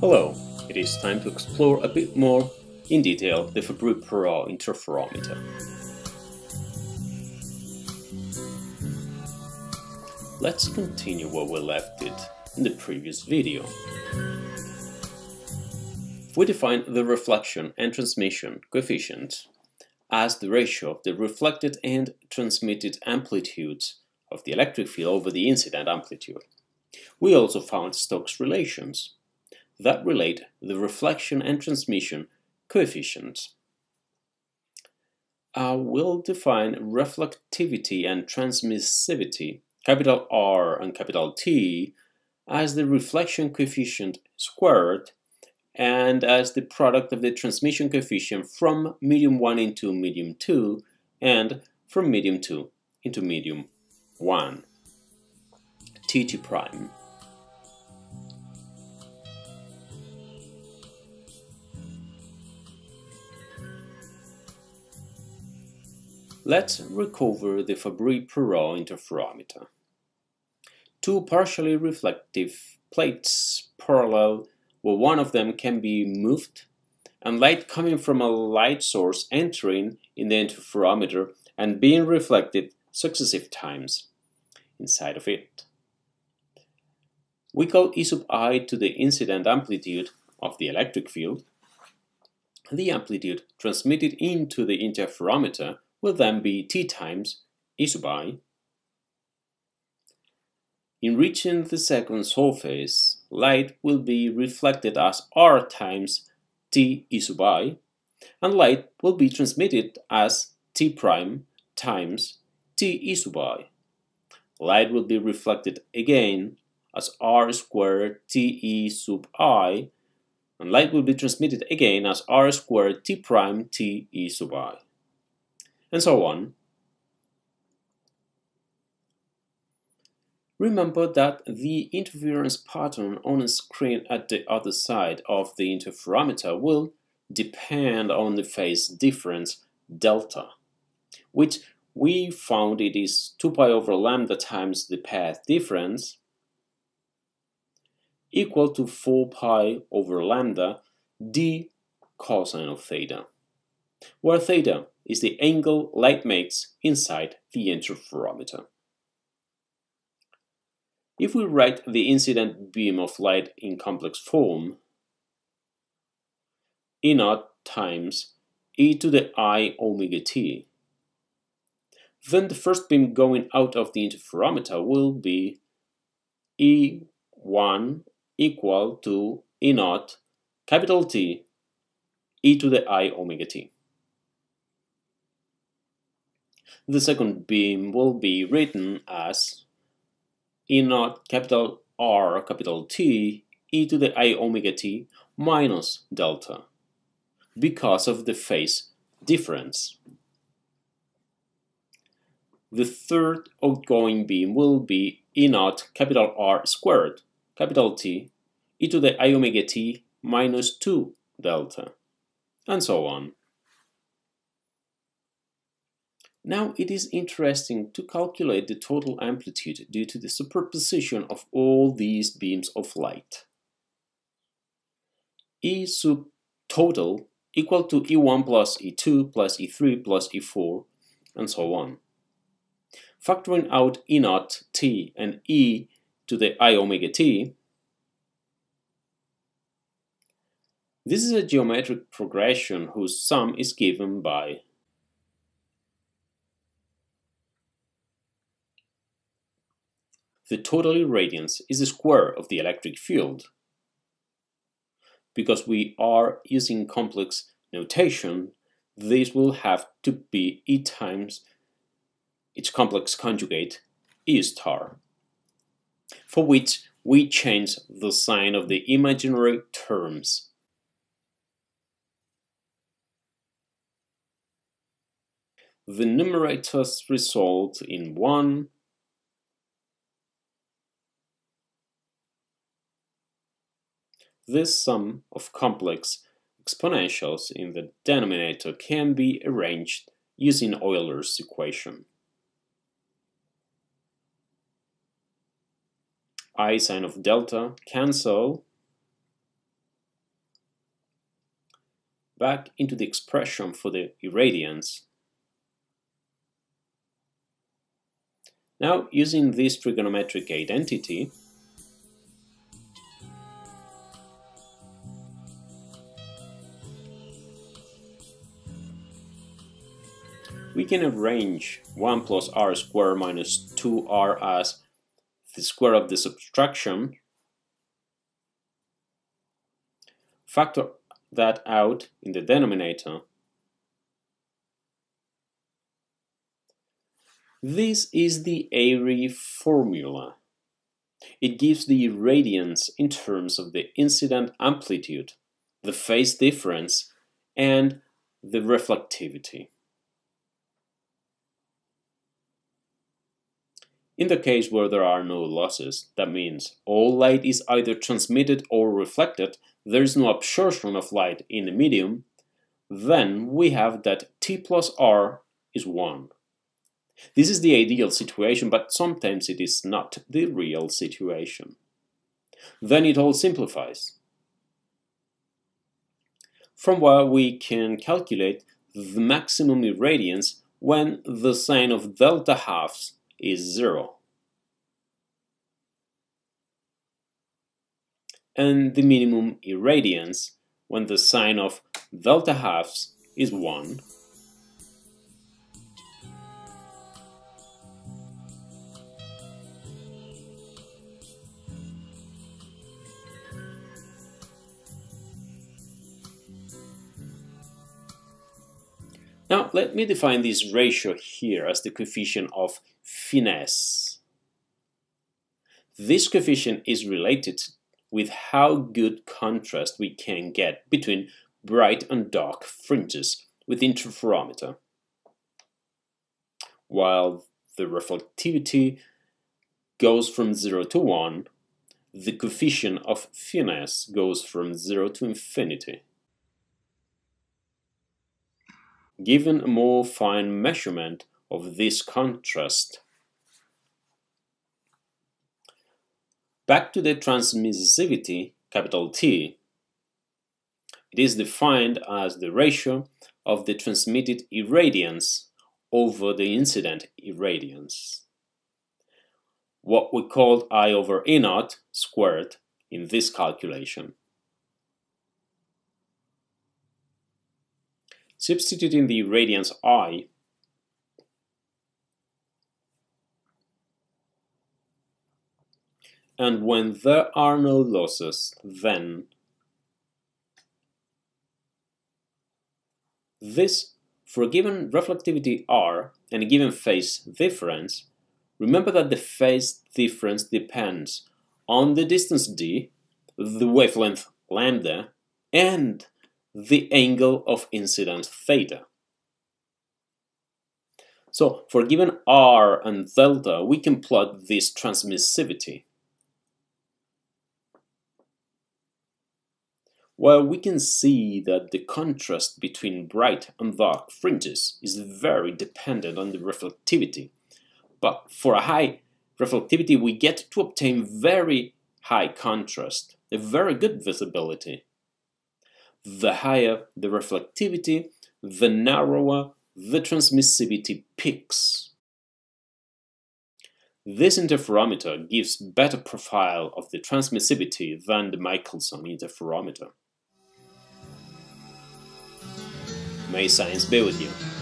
Hello, it is time to explore a bit more in detail the Fabry-Perot interferometer. Let's continue where we left it in the previous video. We define the reflection and transmission coefficient as the ratio of the reflected and transmitted amplitudes of the electric field over the incident amplitude. We also found Stokes relations that relate the reflection and transmission coefficients. Uh, we'll define reflectivity and transmissivity, capital R and capital T, as the reflection coefficient squared and as the product of the transmission coefficient from medium 1 into medium 2 and from medium 2 into medium 1, Tt prime. Let's recover the Fabry-Perot interferometer. Two partially reflective plates parallel where one of them can be moved and light coming from a light source entering in the interferometer and being reflected successive times inside of it. We call E sub i to the incident amplitude of the electric field. The amplitude transmitted into the interferometer will then be t times e sub i. In reaching the second surface, light will be reflected as r times t e sub i, and light will be transmitted as t prime times t e sub i. Light will be reflected again as r squared t e sub i, and light will be transmitted again as r squared t prime t e sub i and so on. Remember that the interference pattern on a screen at the other side of the interferometer will depend on the phase difference delta, which we found it is 2 pi over lambda times the path difference equal to 4 pi over lambda d cosine of theta, where theta is the angle light makes inside the interferometer. If we write the incident beam of light in complex form, E naught times e to the i omega t, then the first beam going out of the interferometer will be E1 equal to E naught capital T e to the i omega t. The second beam will be written as E naught capital R capital T e to the i omega t minus delta because of the phase difference. The third outgoing beam will be E naught capital R squared capital T e to the i omega t minus 2 delta, and so on. Now it is interesting to calculate the total amplitude due to the superposition of all these beams of light. E sub total equal to E1 plus E2 plus E3 plus E4 and so on. Factoring out E naught t and E to the i omega t, this is a geometric progression whose sum is given by the total irradiance is the square of the electric field. Because we are using complex notation, this will have to be E times its complex conjugate E star, for which we change the sign of the imaginary terms. The numerators result in 1 This sum of complex exponentials in the denominator can be arranged using Euler's equation. I sine of delta cancel back into the expression for the irradiance. Now, using this trigonometric identity, we can arrange 1 plus r squared minus 2r as the square of the subtraction, factor that out in the denominator. This is the Airy formula. It gives the irradiance in terms of the incident amplitude, the phase difference, and the reflectivity. In the case where there are no losses, that means all light is either transmitted or reflected, there is no absorption of light in the medium, then we have that T plus R is 1. This is the ideal situation, but sometimes it is not the real situation. Then it all simplifies. From where we can calculate the maximum irradiance when the sine of delta halves is 0. And the minimum irradiance when the sine of delta halves is 1. Now let me define this ratio here as the coefficient of finesse. This coefficient is related with how good contrast we can get between bright and dark fringes with interferometer. While the reflectivity goes from 0 to 1, the coefficient of finesse goes from 0 to infinity. Given a more fine measurement of this contrast, Back to the transmissivity, capital T, it is defined as the ratio of the transmitted irradiance over the incident irradiance. What we called I over E naught squared in this calculation. Substituting the irradiance I And when there are no losses, then this for a given reflectivity r and a given phase difference, remember that the phase difference depends on the distance d, the wavelength lambda, and the angle of incidence theta. So for given r and delta, we can plot this transmissivity. While we can see that the contrast between bright and dark fringes is very dependent on the reflectivity, but for a high reflectivity we get to obtain very high contrast, a very good visibility. The higher the reflectivity, the narrower the transmissivity peaks. This interferometer gives better profile of the transmissivity than the Michelson interferometer. May science be with you.